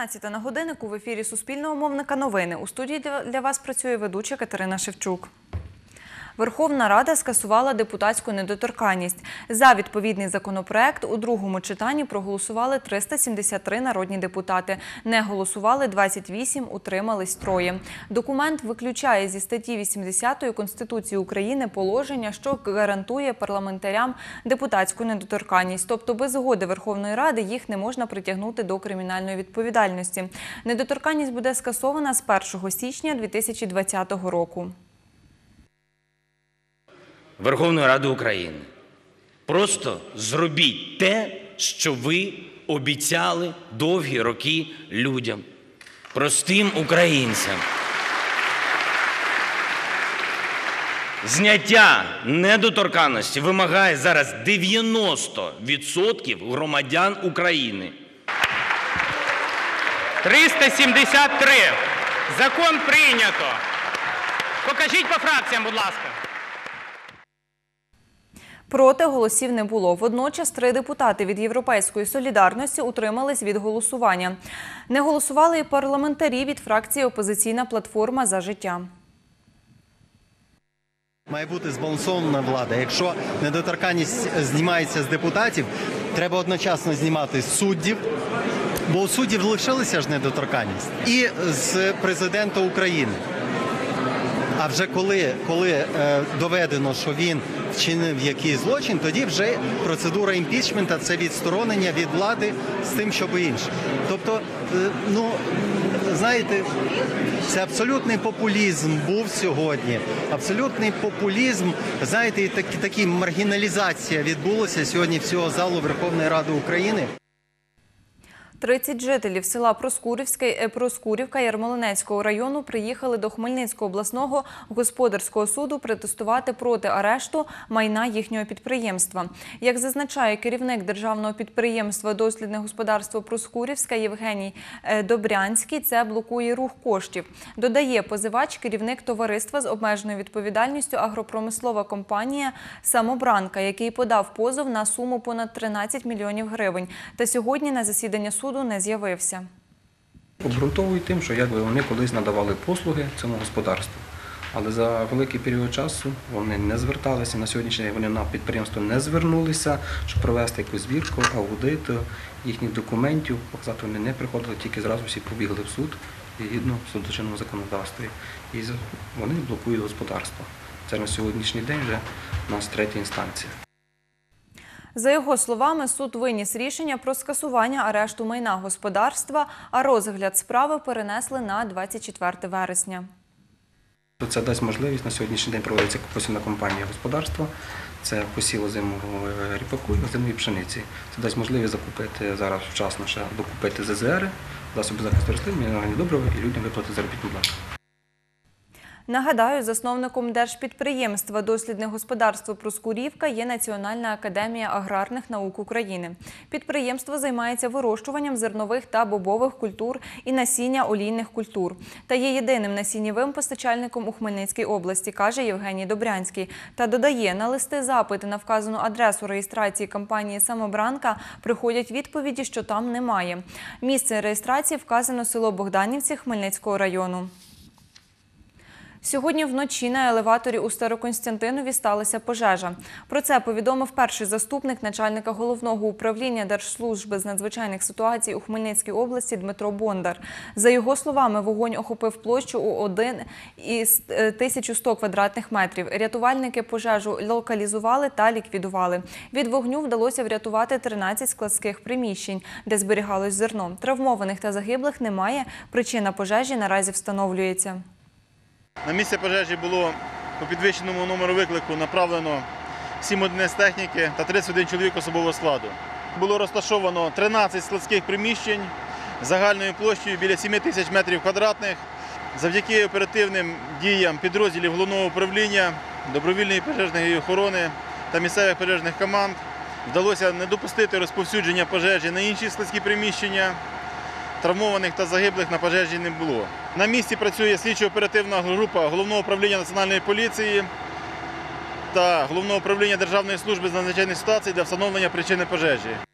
17 на годиннику в ефірі Суспільного мовника новини. У студії для вас працює ведуча Катерина Шевчук. Верховна Рада скасувала депутатську недоторканність. За відповідний законопроект у другому читанні проголосували 373 народні депутати. Не голосували 28, утримались троє. Документ виключає зі статті 80 Конституції України положення, що гарантує парламентарям депутатську недоторканність. Тобто без згоди Верховної Ради їх не можна притягнути до кримінальної відповідальності. Недоторканність буде скасована з 1 січня 2020 року. Верховної Ради України. Просто зробіть те, що ви обіцяли довгі роки людям, простим українцям. Зняття недоторканності вимагає зараз 90% громадян України. 373. Закон прийнято. Покажіть по фракціям, будь ласка. Проти голосів не було. Водночас три депутати від Європейської солідарності утримались від голосування. Не голосували і парламентарі від фракції Опозиційна платформа за життя. Має бути збалансована влада. Якщо недоторканність знімається з депутатів, треба одночасно знімати з суддів, бо у суддів лишилася ж недоторканність, і з президента України. А вже коли, коли е, доведено, що він вчинив якийсь злочин, тоді вже процедура імпічмента це відсторонення від влади з тим, щоб інше. Тобто, е, ну знаєте, це абсолютний популізм був сьогодні. Абсолютний популізм, знаєте, і так, такі маргіналізація відбулася сьогодні всього залу Верховної Ради України. 30 жителів села Проскурівське, е, Проскурівка Ярмолинецького району приїхали до Хмельницького обласного господарського суду протестувати проти арешту майна їхнього підприємства. Як зазначає керівник державного підприємства Дослідне господарство Проскурівська Євгеній е, Добрянський, це блокує рух коштів. Додає позивач, керівник товариства з обмеженою відповідальністю агропромислова компанія Самобранка, який подав позов на суму понад 13 мільйонів гривень. Та сьогодні на засідання суду не з'явився. Обґрунтовують тим, що якби вони колись надавали послуги цьому господарству. Але за великий період часу вони не зверталися. На сьогоднішній день вони на підприємство не звернулися, щоб провести якусь звірку, аудит їхніх документів. Показати вони не приходили, тільки зразу всі побігли в суд згідно судочинному законодавстві. І вони блокують господарство. Це на сьогоднішній день вже у нас третя інстанція. За його словами, суд виніс рішення про скасування арешту майна господарства, а розгляд справи перенесли на 24 вересня. Це дасть можливість на сьогоднішній день проводиться посівна кампанія господарства. Це посів озимого е, ріпаку і озимої пшениці. Це дасть можливість закупити зараз вчасно ще докупити ЗЗР, засоби захисту рослин, мінеральні добрива і людям виплатити заробітну плату. Нагадаю, засновником держпідприємства Дослідне господарство Проскурівка є Національна академія аграрних наук України. Підприємство займається вирощуванням зернових та бобових культур і насіння олійних культур. Та є єдиним насіннєвим постачальником у Хмельницькій області, каже Євгеній Добрянський. Та додає, на листи запити на вказану адресу реєстрації компанії Самобранка приходять відповіді, що там немає. Місце реєстрації вказано село Богданівці Хмельницького району. Сьогодні вночі на елеваторі у Староконстянтинові сталася пожежа. Про це повідомив перший заступник начальника головного управління Держслужби з надзвичайних ситуацій у Хмельницькій області Дмитро Бондар. За його словами, вогонь охопив площу у 1 із е, 1100 квадратних метрів. Рятувальники пожежу локалізували та ліквідували. Від вогню вдалося врятувати 13 складських приміщень, де зберігалось зерно. Травмованих та загиблих немає. Причина пожежі наразі встановлюється. На місце пожежі було по підвищеному номеру виклику направлено 7 одиниць техніки та 31 чоловік особового складу. Було розташовано 13 складських приміщень загальною площею біля 7 тисяч метрів квадратних. Завдяки оперативним діям підрозділів головного управління, добровільної пожежної охорони та місцевих пожежних команд вдалося не допустити розповсюдження пожежі на інші складські приміщення. Травмованих та загиблих на пожежі не було. На місці працює слідчо-оперативна група Головного управління Національної поліції та Головного управління Державної служби з надзвичайних ситуацій для встановлення причини пожежі.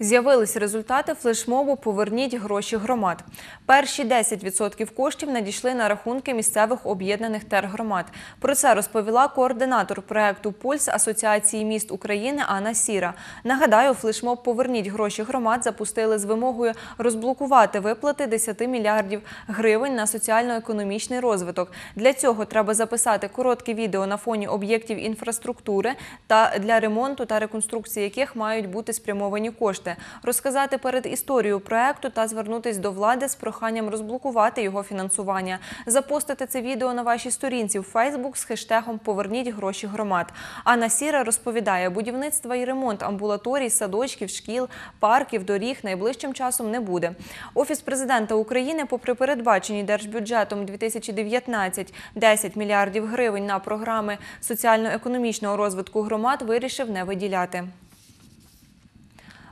З'явились результати флешмобу Поверніть гроші громад. Перші 10% коштів надійшли на рахунки місцевих об'єднаних тергромад. Про це розповіла координатор проекту Пульс Асоціації міст України Анна Сіра. Нагадаю, флешмоб Поверніть гроші громад запустили з вимогою розблокувати виплати 10 мільярдів гривень на соціально-економічний розвиток. Для цього треба записати коротке відео на фоні об'єктів інфраструктури та для ремонту та реконструкції яких мають бути спрямовані кошти, розказати перед історією проекту та звернутись до влади з проханням розблокувати його фінансування. Запостити це відео на вашій сторінці в Фейсбук з хештегом Поверніть гроші громад. Анна Сіра розповідає, будівництва і ремонт амбулаторій, садочків, шкіл, парків, доріг найближчим часом не буде. Офіс президента України, попри передбачені держбюджетом 2019 10 мільярдів гривень на програми соціально-економічного розвитку громад, вирішив не виділяти.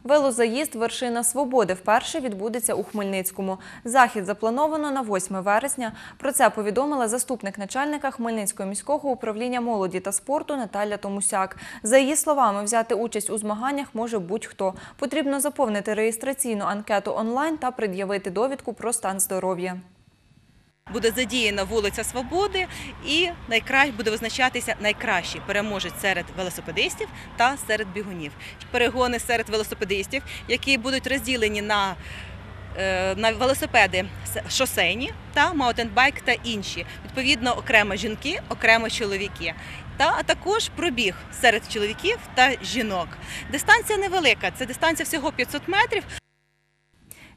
Велозаїзд Вершина Свободи вперше відбудеться у Хмельницькому. Захід заплановано на 8 вересня. Про це повідомила заступник начальника Хмельницького міського управління молоді та спорту Наталя Томусяк. За її словами, взяти участь у змаганнях може будь-хто. Потрібно заповнити реєстраційну анкету онлайн та пред'явити довідку про стан здоров'я. Буде задіяна вулиця Свободи, і найкраще буде визначатися найкращий переможець серед велосипедистів та серед бігунів. Перегони серед велосипедистів, які будуть розділені на е, на велосипеди шосейні та mountain bike та інші. Відповідно, окремо жінки, окремо чоловіки. Та а також пробіг серед чоловіків та жінок. Дистанція невелика, це дистанція всього 500 метрів.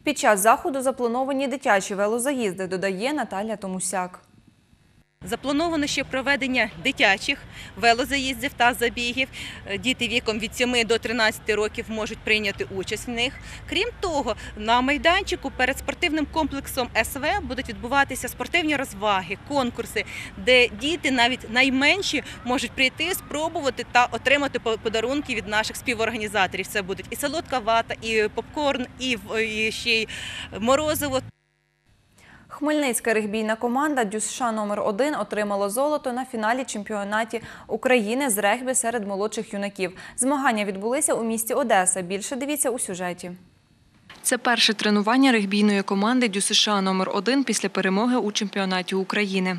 Під час заходу заплановані дитячі велозаїзди, додає Наталя Томусяк. Заплановано ще проведення дитячих велозаїздів та забігів. Е, Діти віком від 7 до 13 років можуть прийняти участь в них. Крім того, на майданчику перед спортивним комплексом СВ будуть відбуватися спортивні розваги, конкурси, де діти, навіть найменші, можуть прийти, спробувати та отримати по- подарунки від наших співорганізаторів. Це будуть і солодка вата, і попкорн, і ще й морозиво. Хмельницька регбійна команда Дюсша номер 1 отримала золото на фіналі чемпіонаті України з регбі серед молодших юнаків. Змагання відбулися у місті Одеса. Більше дивіться у сюжеті. Це перше тренування регбійної команди Дюсша номер 1 після перемоги у чемпіонаті України.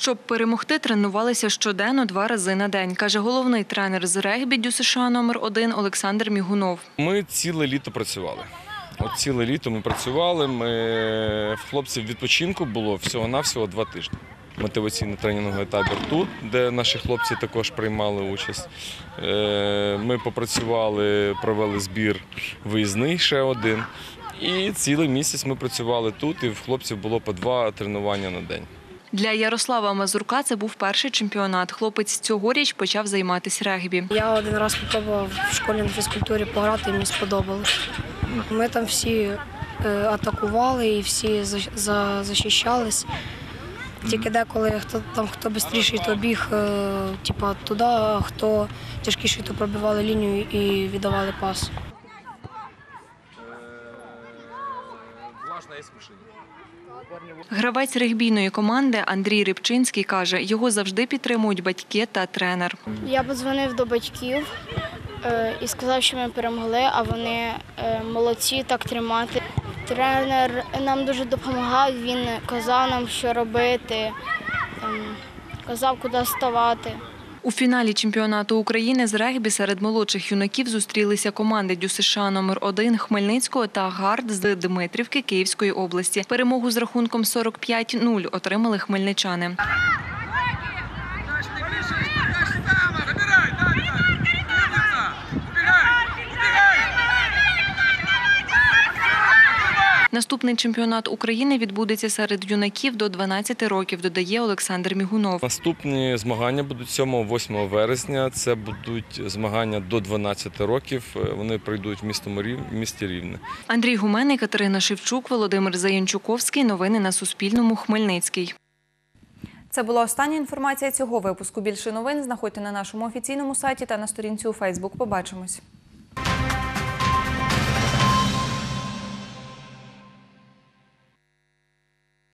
Щоб перемогти, тренувалися щоденно два рази на день, каже головний тренер з регбі ДЮСШ номер 1 Олександр Мігунов. Ми ціле літо працювали. От ціле літо ми працювали. Ми в хлопців відпочинку було всього-навсього два тижні. Мотиваційний тренінговий табір тут, де наші хлопці також приймали участь. Е, Ми попрацювали, провели збір виїзний ще один. І цілий місяць ми працювали тут, і в хлопців було по два тренування на день. Для Ярослава Мазурка це був перший чемпіонат. Хлопець цьогоріч почав займатися регбі. Я один раз спробував в школі на фізкультурі пограти, і мені сподобалось. Ми там всі е, атакували і всі за, за, захищались. Тільки деколи хто там хто швидший, то біг е, типа, туди, а хто тяжкіший, то пробивали лінію і віддавали пас. Гравець регбійної команди Андрій Рибчинський каже, його завжди підтримують батьки та тренер. Я подзвонив до батьків е, і сказав, що ми перемогли, а вони е, молодці так тримати. Тренер нам дуже допомагав, він казав нам, що робити, казав, куди ставати. У фіналі чемпіонату України з регбі серед молодших юнаків зустрілися команди ДЮСШ номер 1 Хмельницького та ГАРД з Дмитрівки Київської області. Перемогу з рахунком 45-0 отримали хмельничани. Наступний чемпіонат України відбудеться серед юнаків до 12 років, додає Олександр Мігунов. Наступні змагання будуть 7-8 вересня. Це будуть змагання до 12 років. Е, Вони пройдуть в місто Рів- в місті Рівне. Андрій Гуменний, Катерина Шевчук, Володимир Заянчуковський. Новини на Суспільному. Хмельницький. Це була остання інформація цього випуску. Більше новин знаходьте на нашому офіційному сайті та на сторінці у Фейсбук. Побачимось.